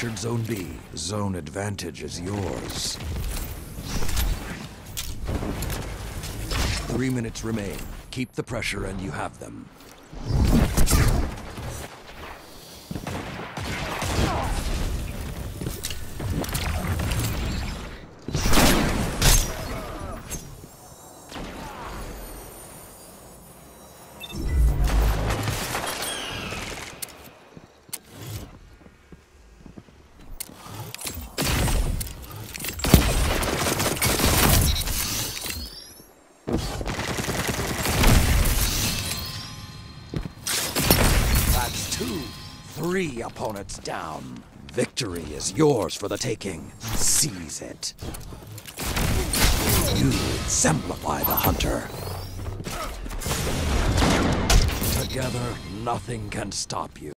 captured Zone B. Zone advantage is yours. Three minutes remain. Keep the pressure and you have them. That's two. Three opponents down. Victory is yours for the taking. Seize it. You exemplify the hunter. Together, nothing can stop you.